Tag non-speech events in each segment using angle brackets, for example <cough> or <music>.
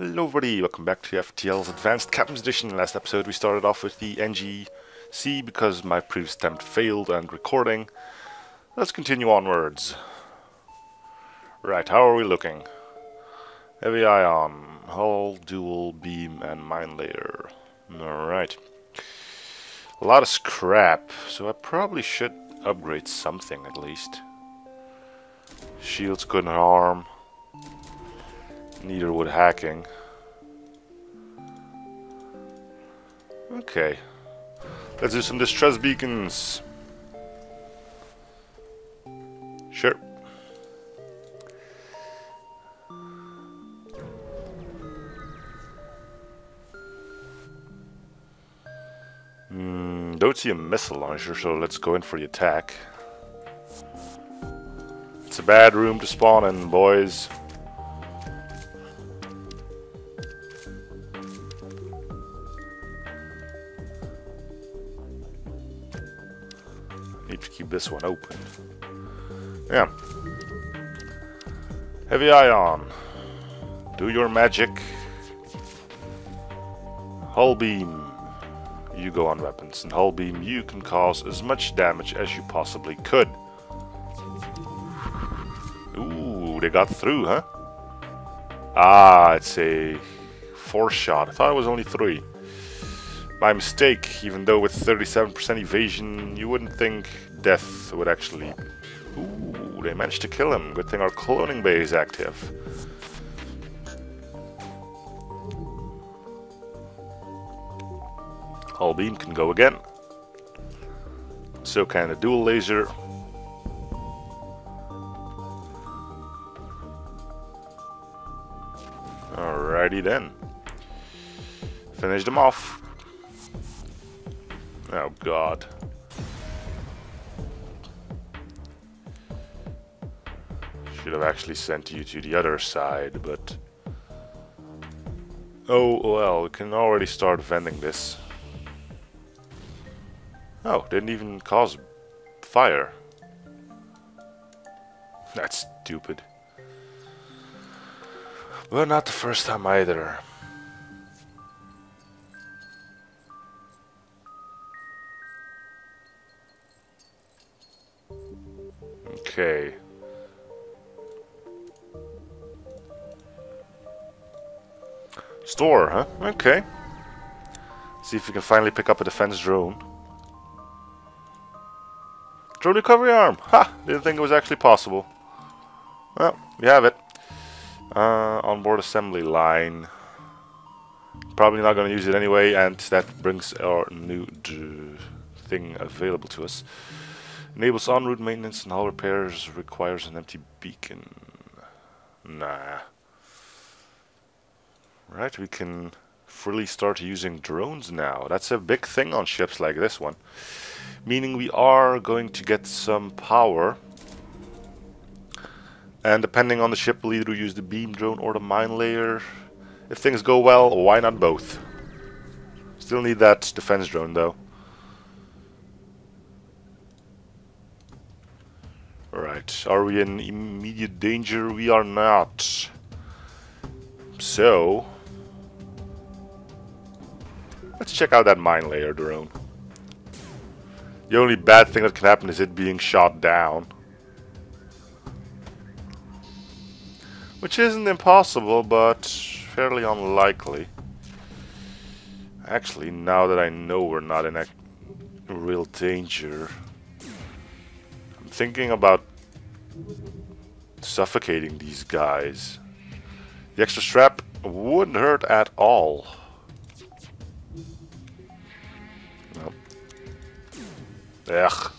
Hello everybody, welcome back to FTL's Advanced Captain's Edition. Last episode we started off with the NGC because my previous attempt failed and recording. Let's continue onwards. Right, how are we looking? Heavy ion, hull, dual, beam, and mine layer. Alright. A lot of scrap, so I probably should upgrade something at least. Shields couldn't harm. Neither would hacking. Okay. Let's do some distress beacons. Sure. Mm, don't see a missile launcher, so let's go in for the attack. It's a bad room to spawn in, boys. This one open. Yeah. Heavy ion. Do your magic. Hull beam. You go on weapons. And hull beam, you can cause as much damage as you possibly could. Ooh, they got through, huh? Ah, it's a four shot. I thought it was only three. My mistake, even though with 37% evasion, you wouldn't think death would actually... Ooh, they managed to kill him. Good thing our cloning bay is active. Hull beam can go again. So can a dual laser. Alrighty then. Finish them off. Oh god. Should have actually sent you to the other side, but... Oh, well, we can already start vending this. Oh, didn't even cause fire. That's stupid. Well, not the first time either. Okay. Store, huh? Okay. See if we can finally pick up a defense drone. Drone recovery arm! Ha! Didn't think it was actually possible. Well, we have it. Uh, onboard assembly line. Probably not going to use it anyway, and that brings our new thing available to us. Enables en route maintenance and hull repairs. Requires an empty beacon. Nah. Right, we can freely start using drones now. That's a big thing on ships like this one. Meaning we are going to get some power. And depending on the ship, we'll either use the beam drone or the mine layer. If things go well, why not both? Still need that defense drone though. Right, are we in immediate danger? We are not. So, let's check out that mine layer drone. The only bad thing that can happen is it being shot down. Which isn't impossible, but fairly unlikely. Actually, now that I know we're not in a real danger, I'm thinking about suffocating these guys. The extra scrap wouldn't hurt at all. Ugh.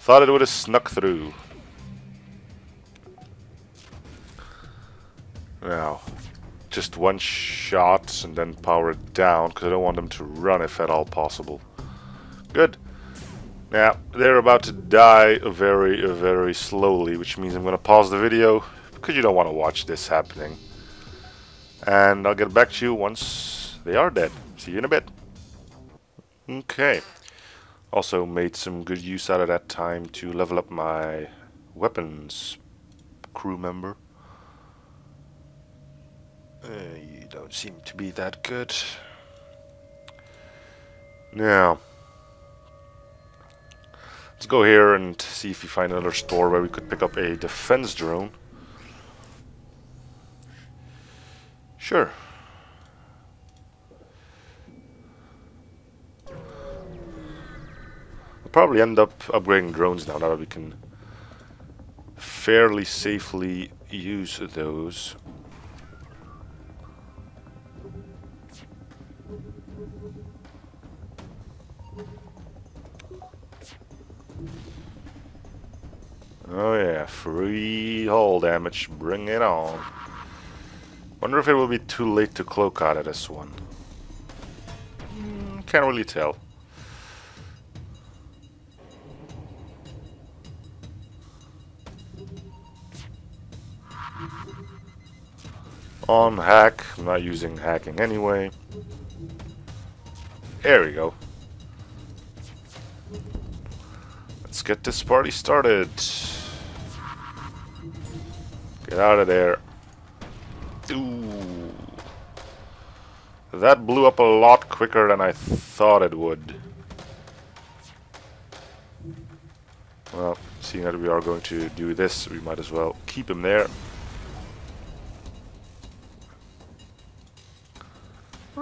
Thought it would have snuck through. Now, just one shot and then power it down because I don't want them to run if at all possible. Good. Now, they're about to die very, very slowly, which means I'm going to pause the video because you don't want to watch this happening. And I'll get back to you once they are dead. See you in a bit. Okay. Also made some good use out of that time to level up my weapons crew member. Uh, you don't seem to be that good. Now, let's go here and see if we find another store where we could pick up a defense drone. Sure. Probably end up upgrading drones now, now that we can fairly safely use those. Oh yeah, free hull damage, bring it on. Wonder if it will be too late to cloak out of this one. Mm, can't really tell. On hack, I'm not using hacking anyway. There we go. Let's get this party started. Get out of there. Ooh. That blew up a lot quicker than I thought it would. Well, seeing that we are going to do this, we might as well keep him there.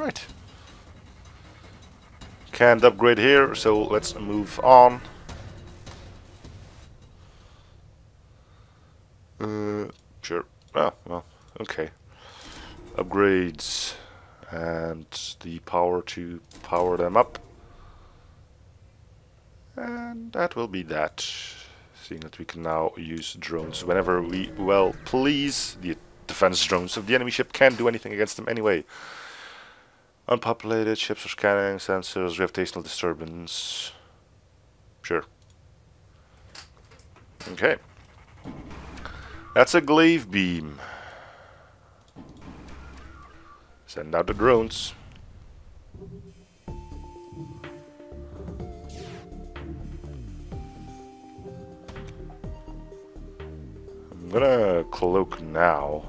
Right. Can't upgrade here, so let's move on. Uh, sure. Oh, well, okay. Upgrades and the power to power them up. And that will be that. Seeing that we can now use drones whenever we, well, please. The defense drones of the enemy ship can't do anything against them anyway. Unpopulated ships are scanning, sensors, gravitational disturbance. Sure. Okay. That's a glaive beam. Send out the drones. I'm gonna cloak now.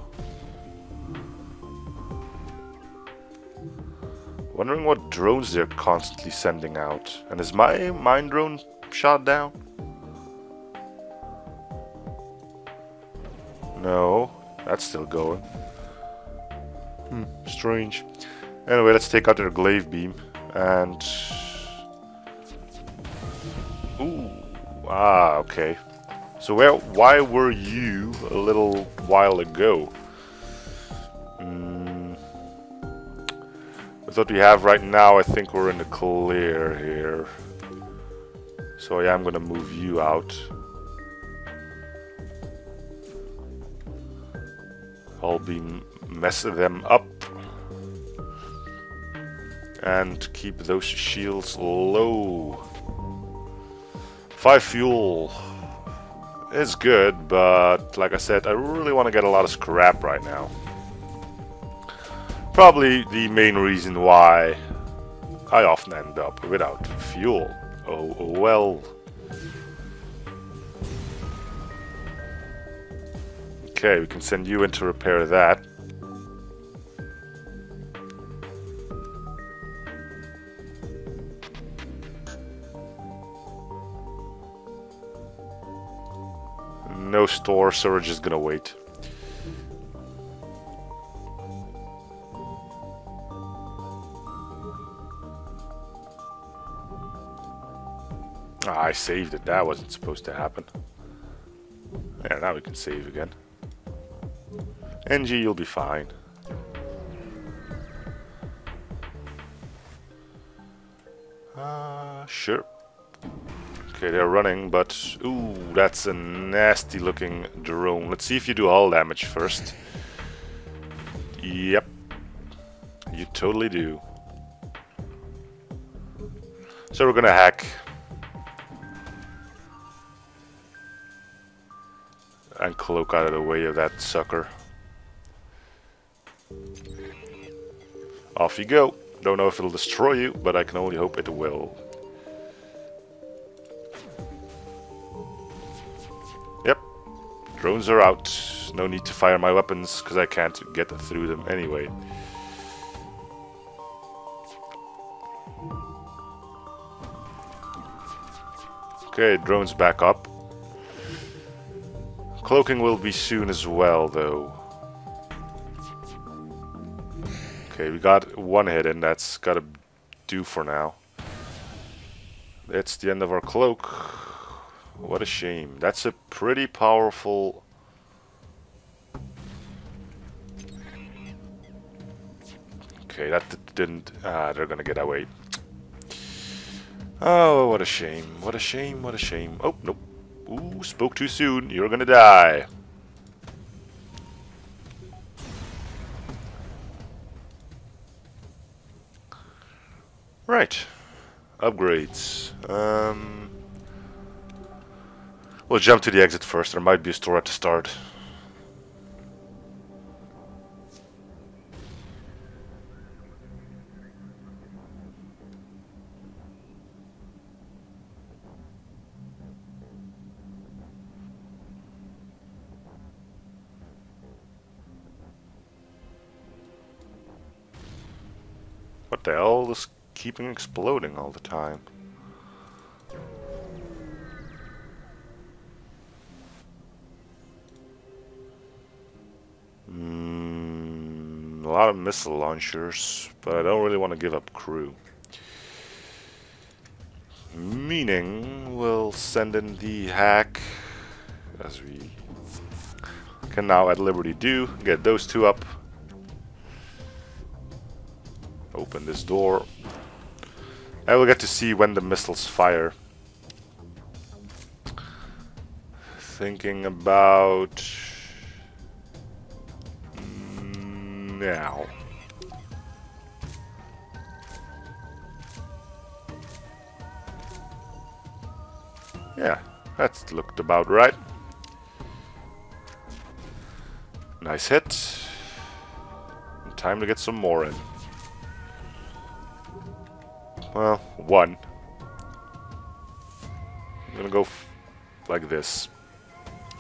Wondering what drones they're constantly sending out. And is my mine drone shot down? No, that's still going. Hmm, strange. Anyway, let's take out their glaive beam and... Ooh, ah, okay. So where, why were you a little while ago? With what we have right now, I think we're in the clear here. So yeah, I'm gonna move you out. I'll be mess them up and keep those shields low. Five fuel is good, but like I said, I really want to get a lot of scrap right now. Probably the main reason why I often end up without fuel. Oh, oh well. Okay, we can send you in to repair that. No store, so we're just gonna wait. Saved it. That wasn't supposed to happen. Yeah, now we can save again. NG, you'll be fine. Uh, sure. Okay, they're running, but... Ooh, that's a nasty looking drone. Let's see if you do all damage first. Yep. You totally do. So we're gonna hack. And cloak out of the way of that sucker. Off you go. Don't know if it'll destroy you, but I can only hope it will. Yep. Drones are out. No need to fire my weapons because I can't get through them anyway. Okay, drone's back up. Cloaking will be soon as well, though. Okay, we got one hit and that's gotta do for now. That's the end of our cloak. What a shame. That's a pretty powerful... Okay, that didn't... Ah, they're gonna get away. Oh, what a shame. What a shame, what a shame. Oh, nope. Ooh, spoke too soon. You're gonna die. Right. Upgrades. Um, we'll jump to the exit first. There might be a store at the start. Keeping exploding all the time. Mm, a lot of missile launchers, but I don't really want to give up crew. Meaning, we'll send in the hack, as we can now at liberty do, get those two up. Open this door, I will get to see when the missiles fire. Thinking about... Now. Yeah, that looked about right. Nice hit. Time to get some more in. Well, one. I'm gonna go like this.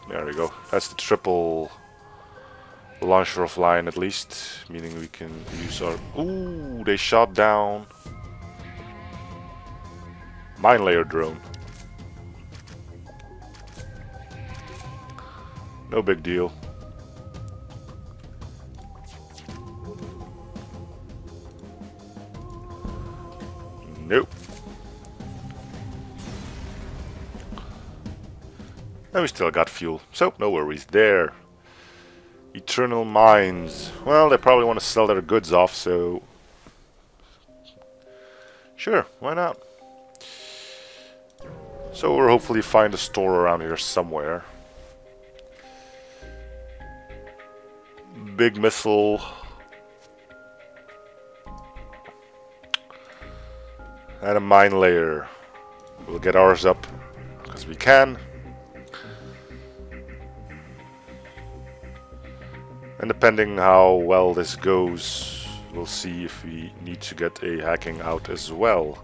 There we go. That's the triple launcher of line at least, meaning we can use our... Ooh, they shot down mine layer drone. No big deal. And we still got fuel, so no worries there. Eternal Mines. Well, they probably want to sell their goods off, so... Sure, why not? So we'll hopefully find a store around here somewhere. Big missile and a mine layer. We'll get ours up because we can. And depending how well this goes, we'll see if we need to get a hacking out as well.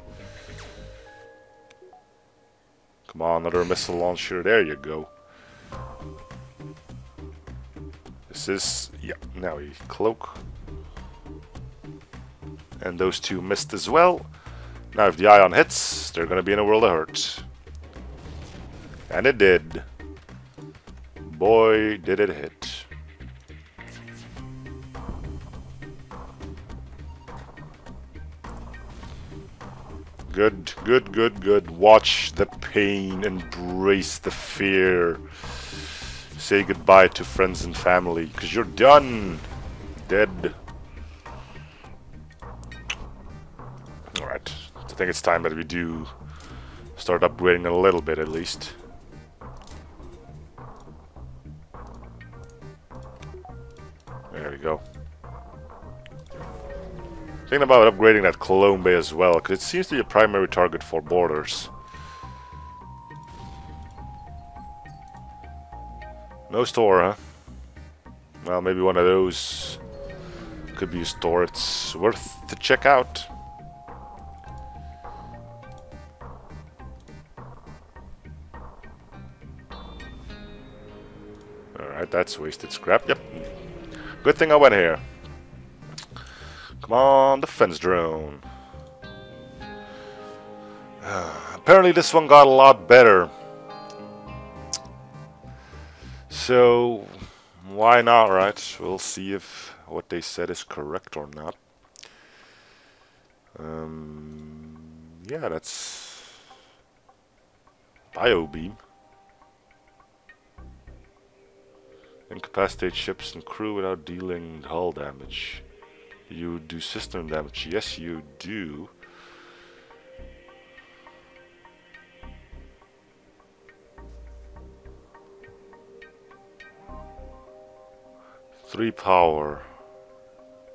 Come on, another missile launcher. There you go. This is... Yeah, now we cloak. And those two missed as well. Now if the ion hits, they're gonna be in a world of hurt. And it did. Boy, did it hit. Good, good, good, good. Watch the pain, embrace the fear. Say goodbye to friends and family, because you're done. Dead. Alright, I think it's time that we do start upgrading a little bit at least. There we go. Thinking about upgrading that clone bay as well, because it seems to be a primary target for boarders. No store, huh? Well, maybe one of those could be a store. It's worth to check out. Alright, that's wasted scrap. Yep. Good thing I went here. Come on, defense drone. <sighs> apparently this one got a lot better. So, why not, right? We'll see if what they said is correct or not. Um, yeah, that's bio beam. Incapacitate ships and crew without dealing hull damage. You do system damage. Yes, you do. Three power,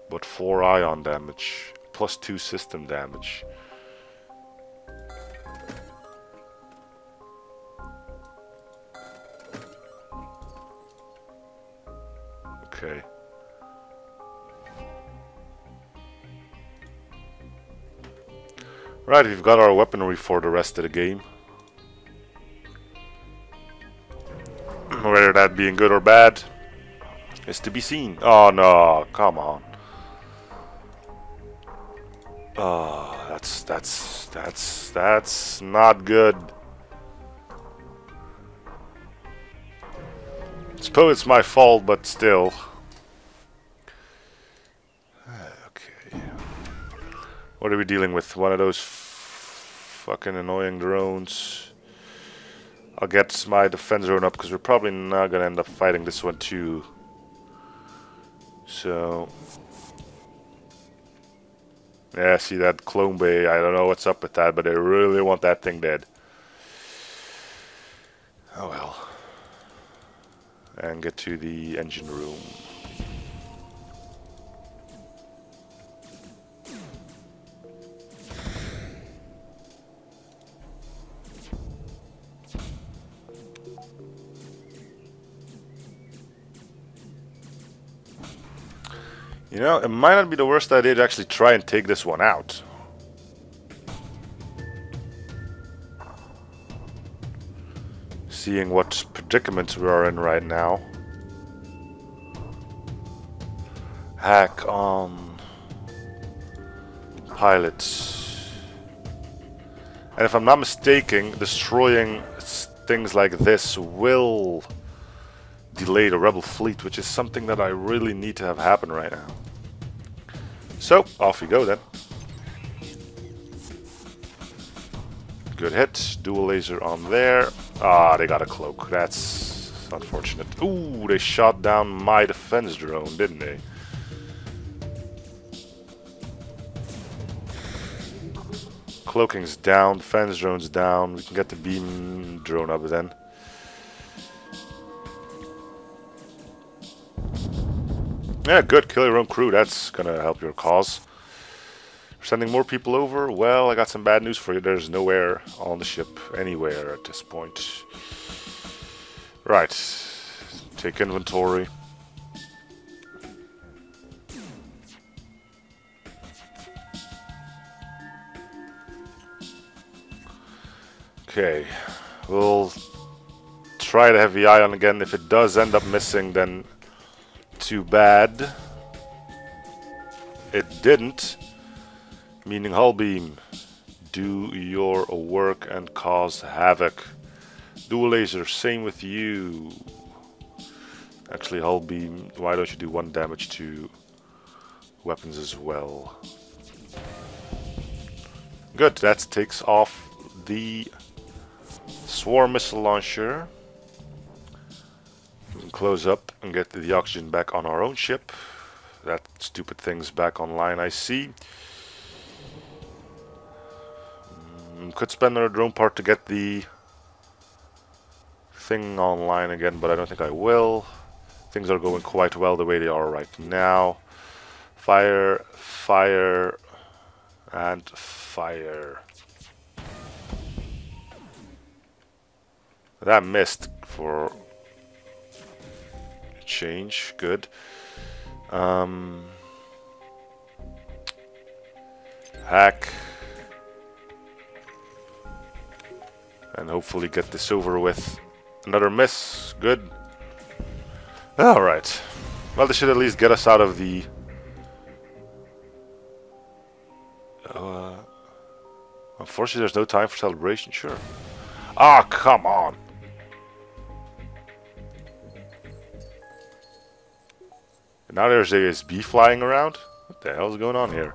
but four ion damage, plus two system damage. Okay. Right, we've got our weaponry for the rest of the game. <clears throat> Whether that being good or bad is to be seen. Oh no, come on. Oh, that's that's that's that's not good. Suppose it's my fault, but still. <sighs> Okay. What are we dealing with? One of those fucking annoying drones. I'll get my defense drone up because we're probably not gonna end up fighting this one too. So yeah, see that clone bay. I don't know what's up with that, but I really want that thing dead. Oh well. And get to the engine room. You know, it might not be the worst idea to actually try and take this one out. Seeing what predicaments we are in right now. Hack on pilots. And if I'm not mistaken, destroying things like this will delay the rebel fleet, which is something that I really need to have happen right now. So, off we go then. Good hit. Dual laser on there. Ah, they got a cloak. That's unfortunate. Ooh, they shot down my defense drone, didn't they? Cloaking's down, defense drone's down. We can get the beam drone up then. Yeah, good. Kill your own crew. That's gonna help your cause. Sending more people over? Well, I got some bad news for you. There's nowhere on the ship anywhere at this point. Right. Take inventory. Okay. We'll try to have the heavy ion again. If it does end up missing, then too bad. It didn't. Meaning hull beam. Do your work and cause havoc. Dual laser, same with you. Actually, hull beam, why don't you do one damage to weapons as well? Good, that takes off the swarm missile launcher close up and get the oxygen back on our own ship. That stupid thing's back online, I see. Mm, could spend another drone part to get the thing online again, but I don't think I will. Things are going quite well the way they are right now. Fire, fire, and fire. That missed for change. Good. Um, hack. And hopefully get this over with. Another miss. Good. Alright. Well, this should at least get us out of the... Uh, unfortunately, there's no time for celebration, sure. Ah, oh, come on! Now there's a ASB flying around? What the hell is going on here?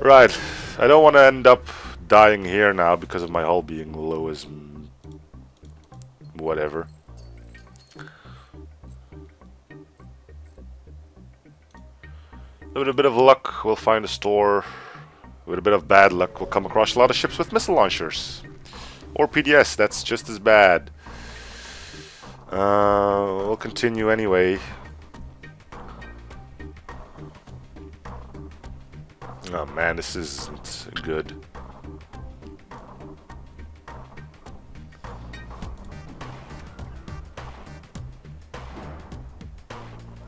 Right, I don't want to end up dying here now because of my hull being low as... whatever. With a bit of luck, we'll find a store. With a bit of bad luck, we'll come across a lot of ships with missile launchers. Or PDS, that's just as bad. Uh, we'll continue anyway. Oh man, this isn't good.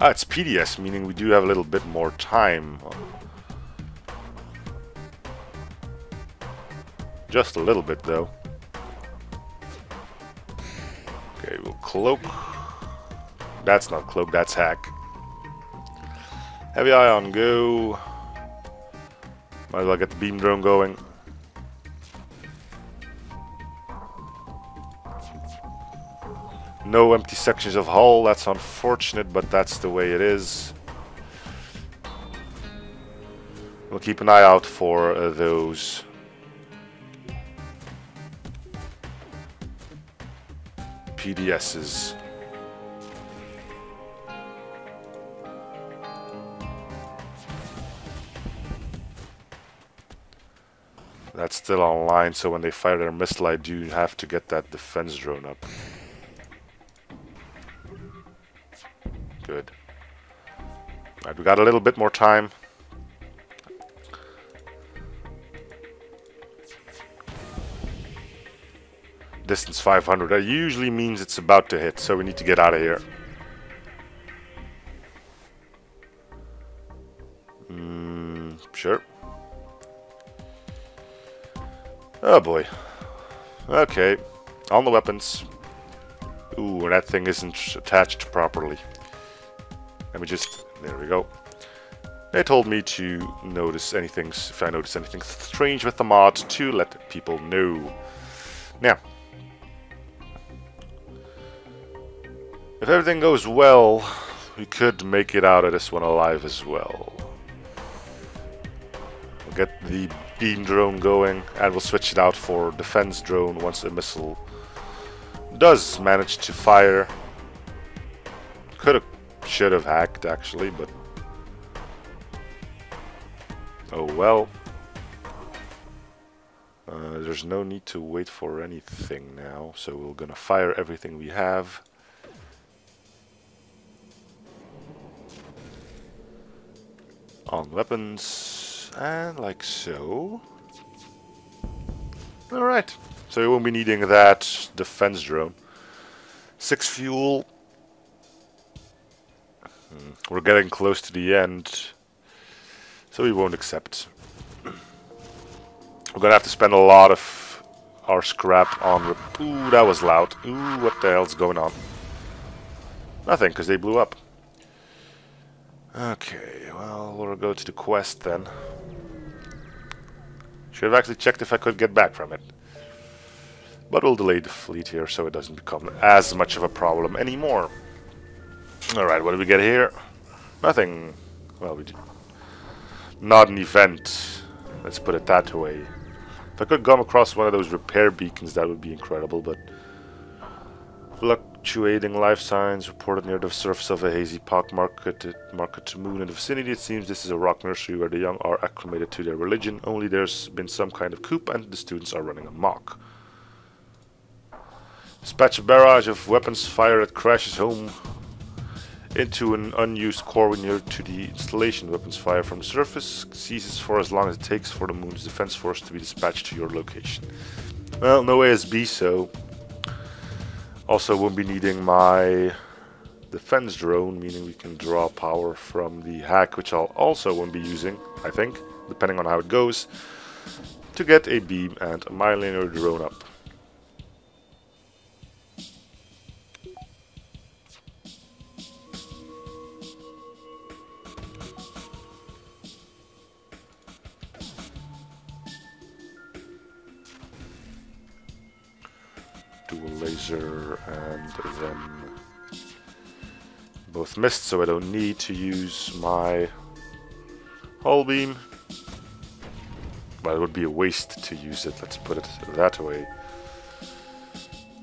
Ah, it's PDS, meaning we do have a little bit more time. Just a little bit, though. Okay, we'll cloak. That's not cloak, that's hack. Heavy ion go. Might as well get the beam drone going. No empty sections of hull, that's unfortunate, but that's the way it is. We'll keep an eye out for uh, those. PDSs. That's still online, so when they fire their missile, I do have to get that defense drone up. Good. Right, we got a little bit more time. Distance 500. That usually means it's about to hit, so we need to get out of here. Mm, sure. Oh boy. Okay. On the weapons. Ooh, that thing isn't attached properly. Let me just... There we go. They told me to notice anything, if I notice anything strange with the mod, to let people know. Now, if everything goes well, we could make it out of this one alive as well. The beam drone going and we'll switch it out for defense drone once the missile does manage to fire. Could have, should have hacked actually, but oh well. Uh, there's no need to wait for anything now, so we're gonna fire everything we have. On weapons, and like so. Alright, so we won't be needing that defense drone. Six fuel. Hmm, we're getting close to the end, so we won't accept. <clears throat> We're gonna have to spend a lot of our scrap on... Ooh, that was loud. Ooh, what the hell's going on? Nothing, because they blew up. Okay, well, we'll go to the quest then. Should have actually checked if I could get back from it. But we'll delay the fleet here so it doesn't become as much of a problem anymore. Alright, what do we get here? Nothing. Well, we did. Not an event. Let's put it that way. If I could come across one of those repair beacons, that would be incredible, but... Fluctuating life signs reported near the surface of a hazy pock market, market to moon in the vicinity. It seems this is a rock nursery where the young are acclimated to their religion, only there's been some kind of coup and the students are running amok. Dispatch a barrage of weapons fire that crashes home into an unused core near to the installation. Weapons fire from the surface ceases for as long as it takes for the moon's defense force to be dispatched to your location. Well, no ASB, so also won't be needing my defense drone, meaning we can draw power from the hack, which I'll also won't be using, I think, depending on how it goes, to get a beam and a linear drone up. Both missed, so I don't need to use my hull beam. But it would be a waste to use it, let's put it that way.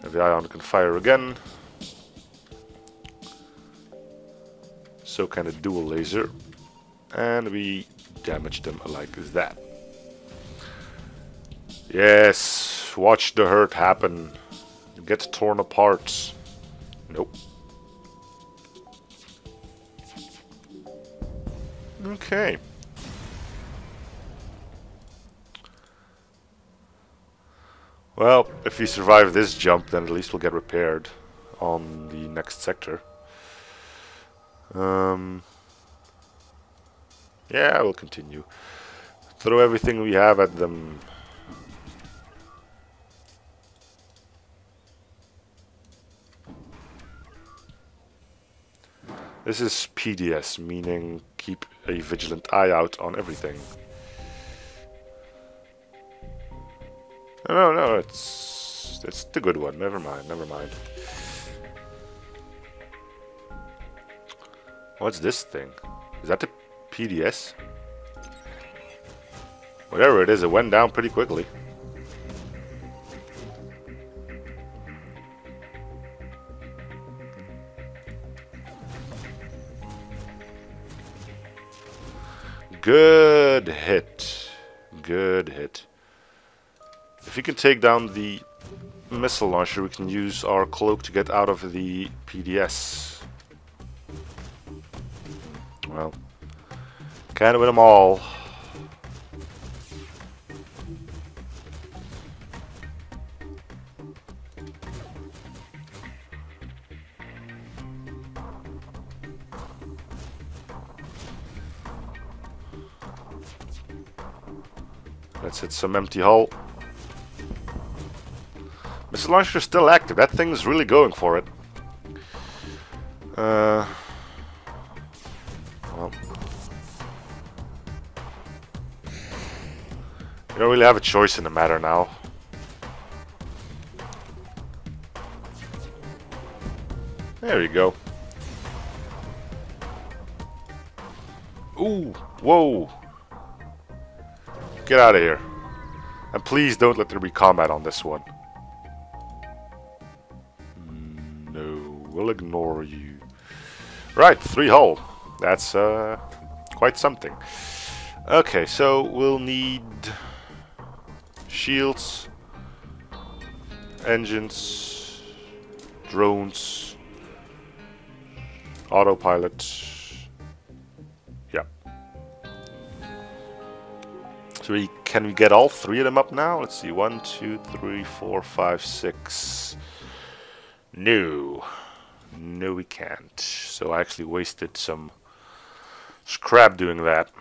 The ion can fire again. So can a dual laser. And we damage them like that. Yes, watch the hurt happen. Get torn apart. Nope. Okay. Well, if we survive this jump, then at least we'll get repaired on the next sector. Um, yeah, we'll continue. Throw everything we have at them. This is PDS, meaning a vigilant eye out on everything. No, no, it's it's the good one. Never mind, never mind. What's this thing? Is that the PDS? Whatever it is, it went down pretty quickly. Good hit. Good hit. If we can take down the missile launcher, we can use our cloak to get out of the PDS. Well, can't win them all. Let's hit some empty hull. Missile launcher is still active. That thing's really going for it. Uh, well, you don't really have a choice in the matter now. There you go. Ooh, whoa. Get out of here. And please don't let there be combat on this one. No, we'll ignore you. Right, three hull. That's uh, quite something. Okay, so we'll need shields, engines, drones, autopilot. We, can we get all three of them up now? Let's see. One, two, three, four, five, six. No. No, we can't. So I actually wasted some scrap doing that.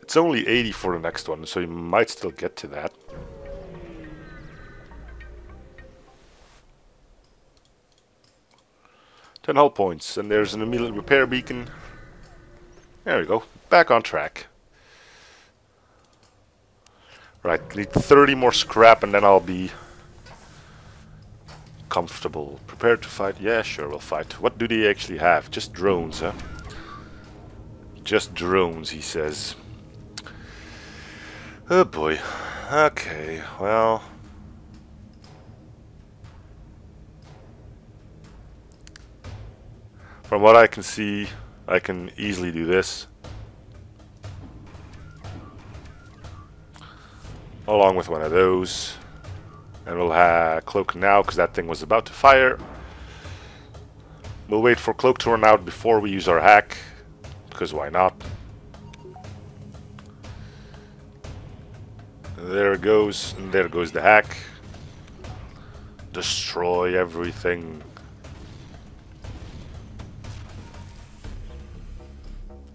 It's only 80 for the next one, so you might still get to that. Ten hull points, and there's an immediate repair beacon. There we go, back on track. Right, need 30 more scrap and then I'll be comfortable. Prepared to fight? Yeah, sure, we'll fight. What do they actually have? Just drones, huh? Just drones, he says. Oh boy. Okay, well... From what I can see, I can easily do this. Along with one of those. And we'll have Cloak now, because that thing was about to fire. We'll wait for Cloak to run out before we use our hack, because why not? There it goes, there goes the hack. Destroy everything.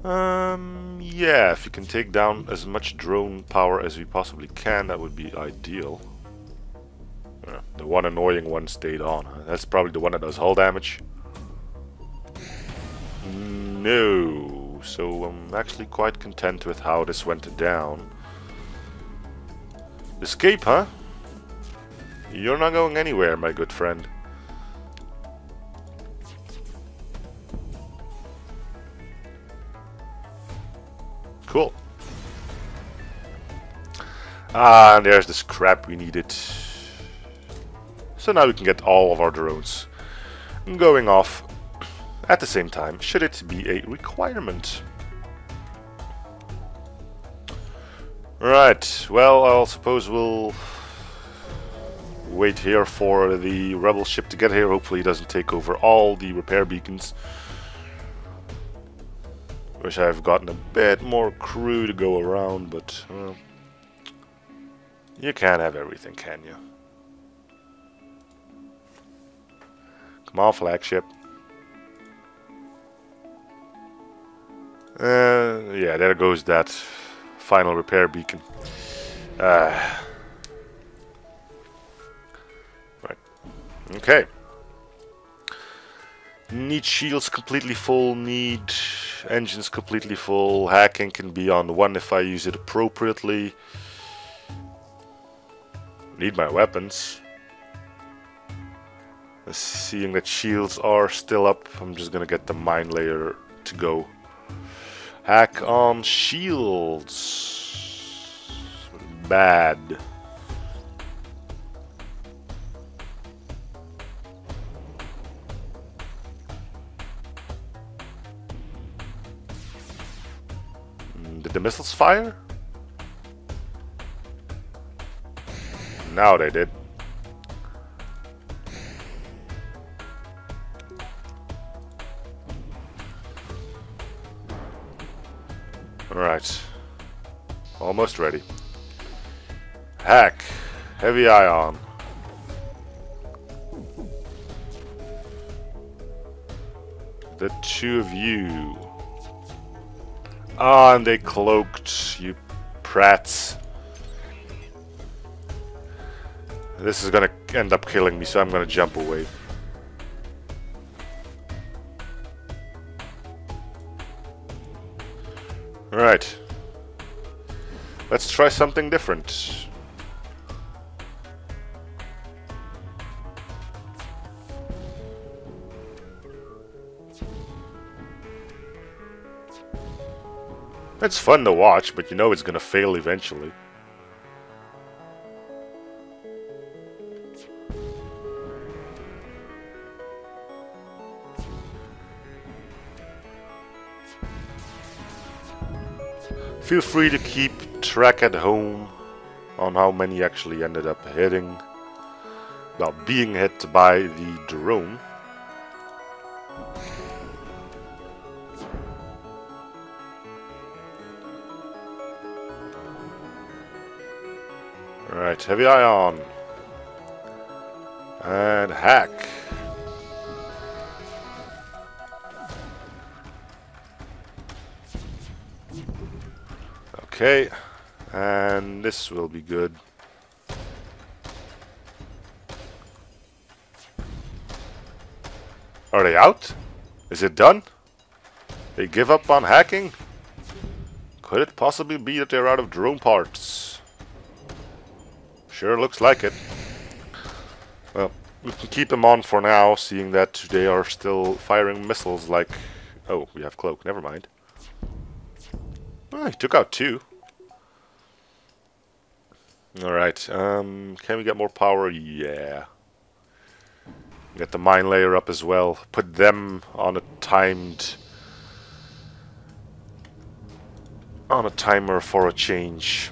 Um, yeah, if you can take down as much drone power as we possibly can, that would be ideal. Uh, the one annoying one stayed on. That's probably the one that does hull damage. No, so I'm actually quite content with how this went down. Escape, huh? You're not going anywhere, my good friend. Cool. Ah, and there's the scrap we needed. So now we can get all of our drones going off at the same time, should it be a requirement. Right, well, I suppose we'll wait here for the rebel ship to get here. Hopefully it doesn't take over all the repair beacons. Wish I've gotten a bit more crew to go around, but you can't have everything, can you? Come on, flagship. Uh, yeah, there goes that final repair beacon. Uh, right. Okay. Need shields completely full, need engines completely full, hacking can be on 1 if I use it appropriately. Need my weapons. Seeing that shields are still up, I'm just gonna get the mine layer to go. Hack on shields. Bad. Did the missiles fire? Now they did. Alright. Almost ready. Hack. Heavy ion. The two of you. Ah, and they cloaked, you prats. This is gonna end up killing me, so I'm gonna jump away. Right. Let's try something different. It's fun to watch, but you know it's gonna fail eventually. Feel free to keep track at home on how many actually ended up hitting, well, being hit by the drone. Heavy ion. And hack. Okay, and this will be good. Are they out? Is it done? They give up on hacking? Could it possibly be that they're out of drone parts? Sure looks like it. Well, we can keep them on for now, seeing that they are still firing missiles like... Oh, we have cloak, never mind. Oh, he took out two. Alright, um, can we get more power? Yeah. Get the mine layer up as well. Put them on a timed... On a timer for a change.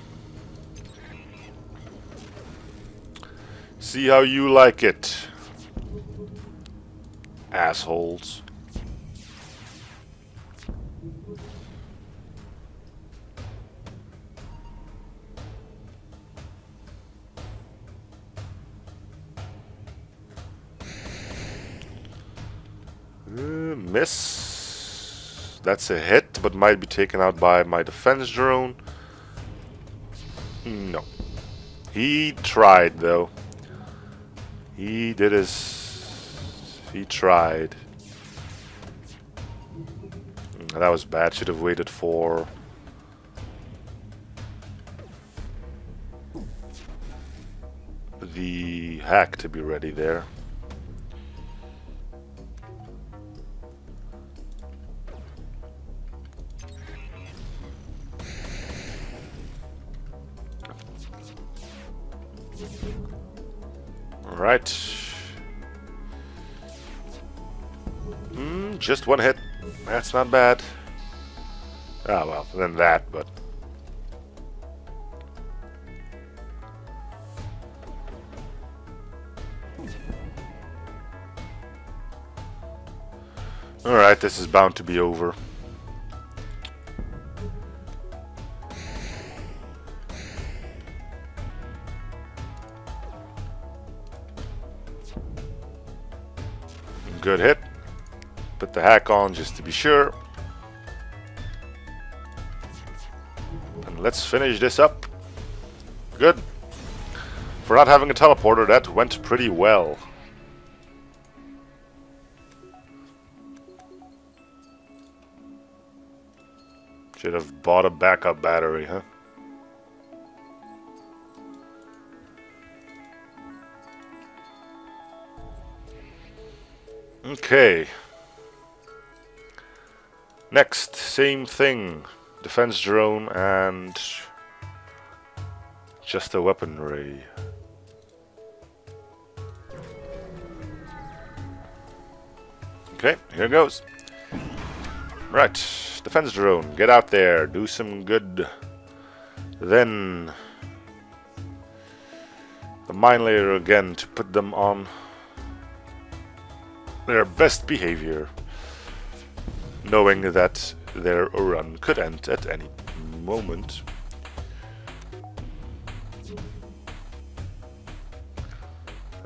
See how you like it. Assholes. Uh, miss. That's a hit, but might be taken out by my defense drone. No. He tried, though. He did his... He tried. that was bad. Should have waited for... the hack to be ready there. Right. Mm, just one hit. That's not bad. Ah, well, then that, but... Alright, this is bound to be over. Good hit. Put the hack on just to be sure. And let's finish this up. Good. For not having a teleporter, that went pretty well. Should have bought a backup battery, huh? Okay. Next, same thing. Defense drone and just a weaponry. Okay, here goes. Right, defense drone, get out there, do some good. Then the mine layer again to put them on their best behavior, knowing that their run could end at any moment.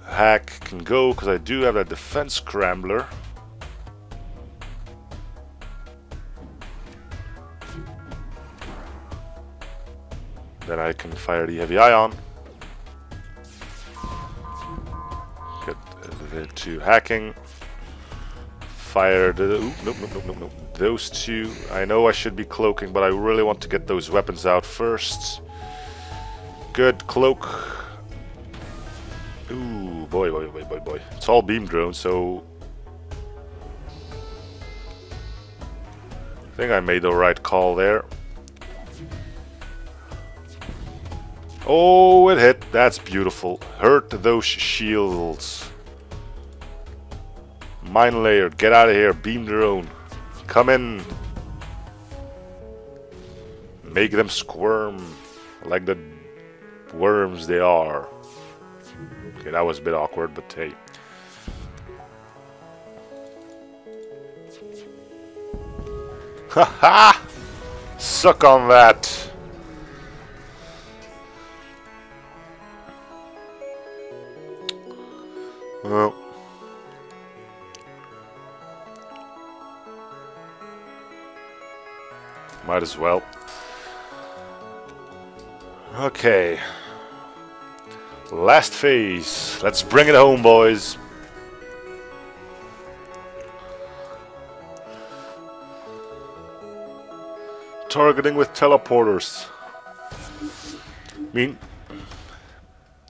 Hack can go because I do have a defense scrambler. Then I can fire the heavy ion. Get the two hacking fire the... Ooh. Those two, I know I should be cloaking, but I really want to get those weapons out first. Good, cloak. Ooh, boy, boy, boy, boy, boy. It's all beam drone, so... I think I made the right call there. Oh, it hit. That's beautiful. Hurt those shields. Mine layer, get out of here. Beam drone. Come in. Make them squirm like the worms they are. Okay, that was a bit awkward, but hey. Haha! Suck on that! Well. Might as well. Okay. Last phase. Let's bring it home, boys. Targeting with teleporters. I mean,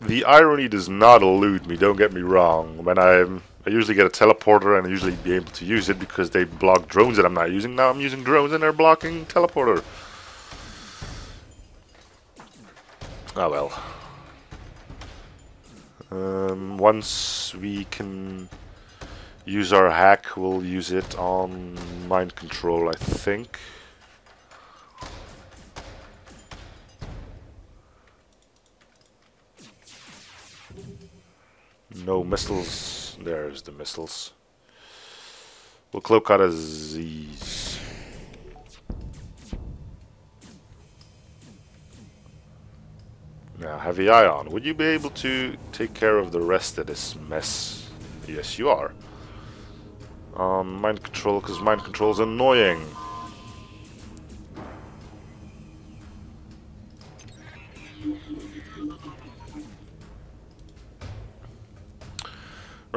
the irony does not elude me, don't get me wrong. When I'm I usually get a teleporter and I usually be able to use it because they block drones that I'm not using. Now I'm using drones and they're blocking teleporter. Oh well. Um, once we can use our hack, we'll use it on mind control, I think. No missiles there's the missiles. We'll cloak out of these. Now, heavy ion. Would you be able to take care of the rest of this mess? Yes, you are. Um, mind control, because mind control is annoying.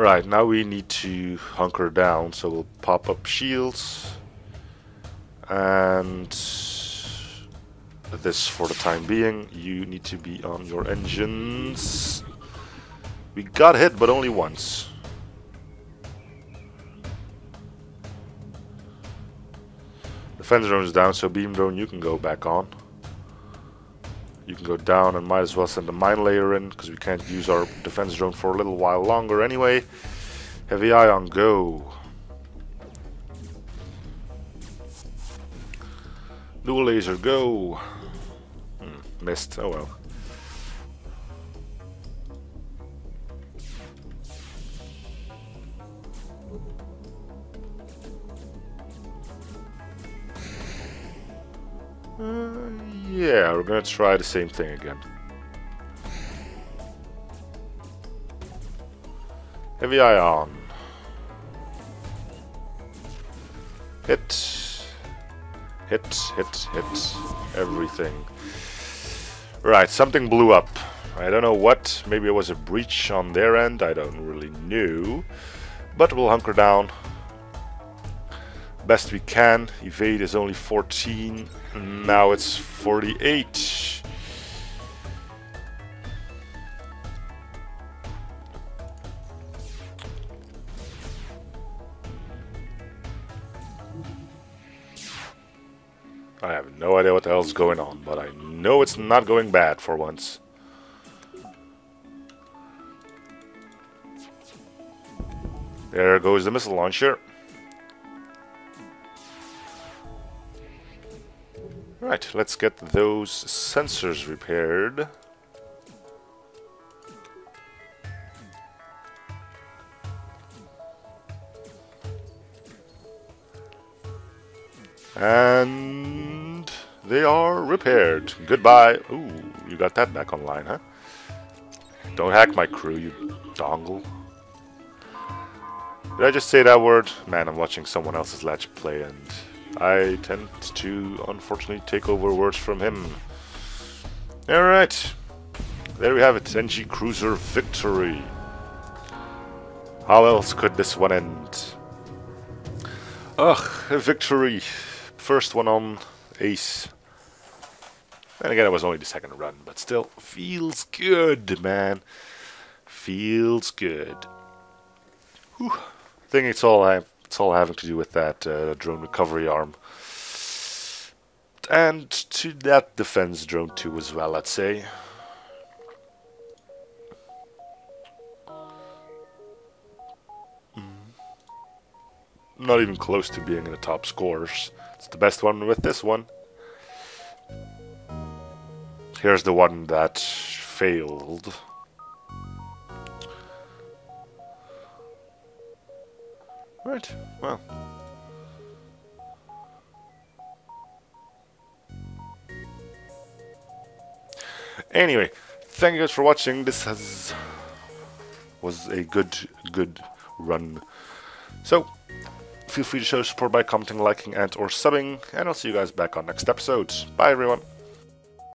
Right, now we need to hunker down, so we'll pop up shields. And this for the time being. You need to be on your engines. We got hit, but only once. The Defense drone is down, so beam drone you can go back on. You can go down and might as well send the mine layer in, because we can't use our defense drone for a little while longer anyway. Heavy ion, go. Dual laser, go. Hmm, missed, oh well. Uh, yeah, we're gonna try the same thing again. Heavy ion. Hit. Hit, hit, hit. Everything. Right, something blew up. I don't know what. Maybe it was a breach on their end. I don't really know. But we'll hunker down best we can. Evade is only 14, now it's 48. I have no idea what the hell's going on, but I know it's not going bad for once. There goes the missile launcher. Right, let's get those sensors repaired. And they are repaired. Goodbye. Ooh, you got that back online, huh? Don't hack my crew, you dongle. Did I just say that word? Man, I'm watching someone else's Let's Play and I tend to, unfortunately, take over words from him. Alright. There we have it. Engi Cruiser victory. How else could this one end? Ugh, a victory. First one on Ace. And again, it was only the second run, but still, feels good, man. Feels good. Whew. I think it's all I it's all having to do with that uh, drone recovery arm. And to that defense drone too as well, let's say. Mm. Not even close to being in the top scores. It's the best one with this one. Here's the one that failed. Right, well. Anyway, thank you guys for watching. This has was a good, good run. So, feel free to show support by commenting, liking, and or subbing, and I'll see you guys back on next episode. Bye, everyone.